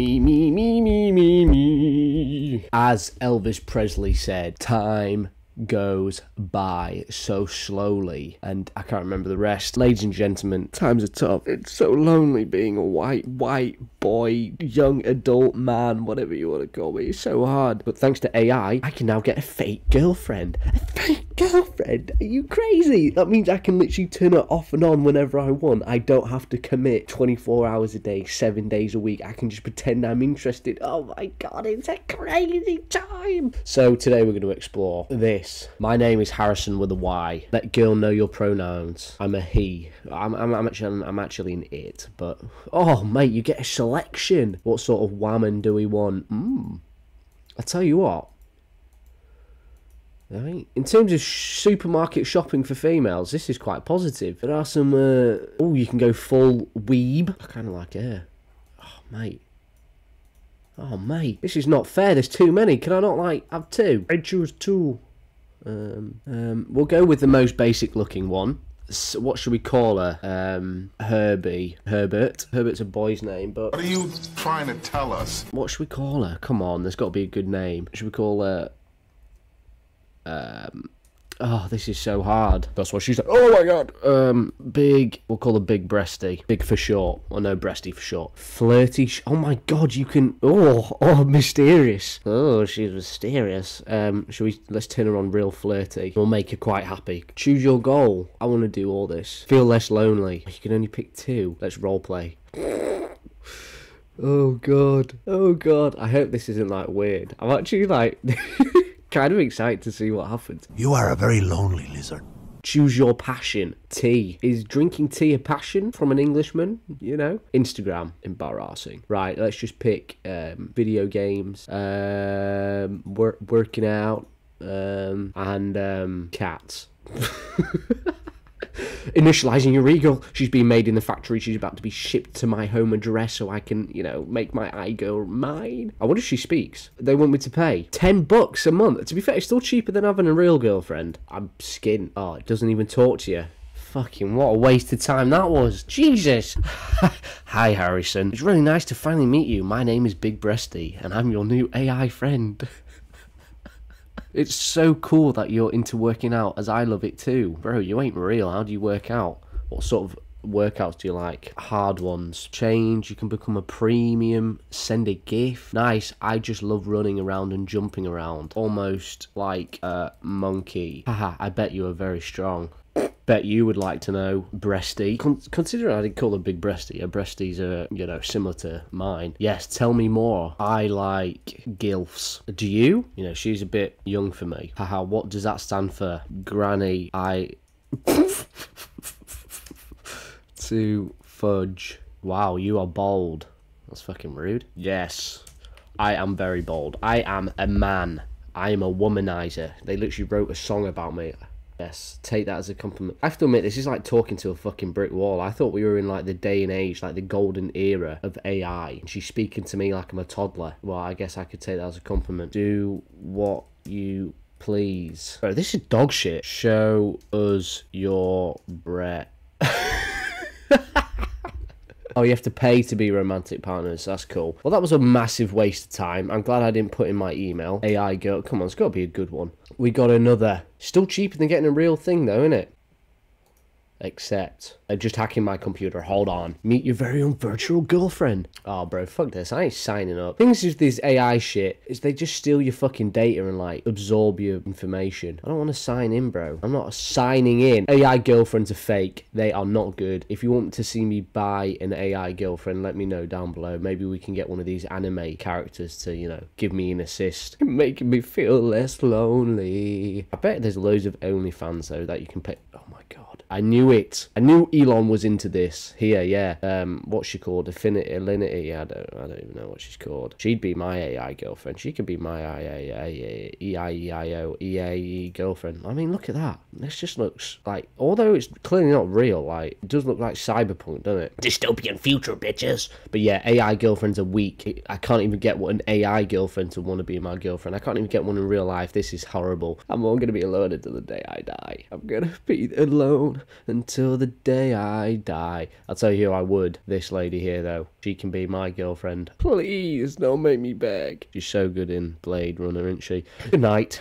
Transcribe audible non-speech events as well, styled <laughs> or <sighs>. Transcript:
me, me, me, me, me, me. As Elvis Presley said, time goes by so slowly, and I can't remember the rest. Ladies and gentlemen, times are tough. It's so lonely being a white, white boy, young adult man, whatever you want to call me. It's so hard. But thanks to AI, I can now get a fake girlfriend. A fake girlfriend? Are you crazy? That means I can literally turn it off and on whenever I want. I don't have to commit 24 hours a day, seven days a week. I can just pretend I'm interested. Oh my god, it's a crazy time. So today we're going to explore this. My name is Harrison with a Y. Let girl know your pronouns. I'm a he. I'm, I'm, I'm actually I'm actually an it. But oh mate, you get a selection. What sort of woman do we want? Hmm. I tell you what. Right. In terms of sh- supermarket shopping for females, this is quite positive. There are some. Uh, oh, you can go full weeb. I kind of like her. Oh, mate. Oh, mate. This is not fair. There's too many. Can I not, like, have two? I choose two. Um, um, we'll go with the most basic looking one. What should we call her? Um, Herbie. Herbert. Herbert's a boy's name, but What are you trying to tell us? what should we call her? Come on, there's got to be a good name. Should we call her? Um. Oh, this is so hard. That's why she's like. Oh my god. Um, big. We'll call her Big Breasty. Big for short. Or no, Breasty for short. Flirty. Sh- oh my god, you can. Oh, oh, <laughs> mysterious. Oh, she's mysterious. Um, should we? Let's turn her on real flirty. We'll make her quite happy. Choose your goal. I want to do all this. Feel less lonely. You can only pick two. Let's role play. <sighs> Oh god. Oh god. I hope this isn't like weird. I'm actually like <laughs> kind of excited to see what happens. You are a very lonely lizard. Choose your passion. Tea. Is drinking tea a passion from an Englishman? You know? Instagram. Embarrassing. Right, let's just pick um, video games, um, wor- working out, um, and um, cats. <laughs> Initializing your eagle. She's being made in the factory. She's about to be shipped to my home address so I can, you know, make my AI girl mine. I wonder if she speaks. They want me to pay 10 bucks a month. To be fair, it's still cheaper than having a real girlfriend. I'm skin. Oh, it doesn't even talk to you. Fucking what a waste of time that was. Jesus. <laughs> Hi, Harrison. It's really nice to finally meet you. My name is Big Breasty, and I'm your new AI friend. <laughs> It's so cool that you're into working out, as I love it too. Bro, you ain't real. How do you work out? What sort of workouts do you like? Hard ones. Change, you can become a premium, send a gift. Nice, I just love running around and jumping around. Almost like a monkey. Haha, I bet you are very strong. Bet you would like to know breasty. Con- considering I didn't call her big breasty, her breasties are, you know, similar to mine. Yes, tell me more. I like gilfs. Do you? You know, she's a bit young for me. Haha, what does that stand for? Granny, I. <laughs> to fudge. Wow, you are bold. That's fucking rude. Yes, I am very bold. I am a man. I am a womanizer. They literally wrote a song about me. Yes, take that as a compliment. I have to admit, this is like talking to a fucking brick wall. I thought we were in like the day and age, like the golden era of AI. And she's speaking to me like I'm a toddler. Well, I guess I could take that as a compliment. Do what you please. Bro, this is dog shit. Show us your Brett. <laughs> Oh, you have to pay to be romantic partners. That's cool. Well, that was a massive waste of time. I'm glad I didn't put in my email. AI girl, come on, it's got to be a good one. We got another. Still cheaper than getting a real thing, though, isn't it? Except, they're just hacking my computer. Hold on. Meet your very own virtual girlfriend. Oh, bro, fuck this. I ain't signing up. Things with this AI shit is they just steal your fucking data and, like, absorb your information. I don't want to sign in, bro. I'm not signing in. AI girlfriends are fake. They are not good. If you want to see me buy an AI girlfriend, let me know down below. Maybe we can get one of these anime characters to, you know, give me an assist. Making me feel less lonely. I bet there's loads of OnlyFans, though, that you can pay. Oh, my God. I knew it. I knew Elon was into this. Here, yeah. Um, what's she called? Affinity, Alinity. I don't, I don't even know what she's called. She'd be my AI girlfriend. She could be my EIEIO, girlfriend. I mean, look at that. This just looks like, although it's clearly not real, like, it does look like cyberpunk, doesn't it? Dystopian future, bitches. But yeah, AI girlfriends are weak. I can't even get an AI girlfriend to want to be my girlfriend. I can't even get one in real life. This is horrible. I'm all gonna be alone until the day I die. I'm gonna be alone. Until the day I die. I'll tell you who I would. This lady here, though. She can be my girlfriend. Please, don't make me beg. She's so good in Blade Runner, isn't she? Good night.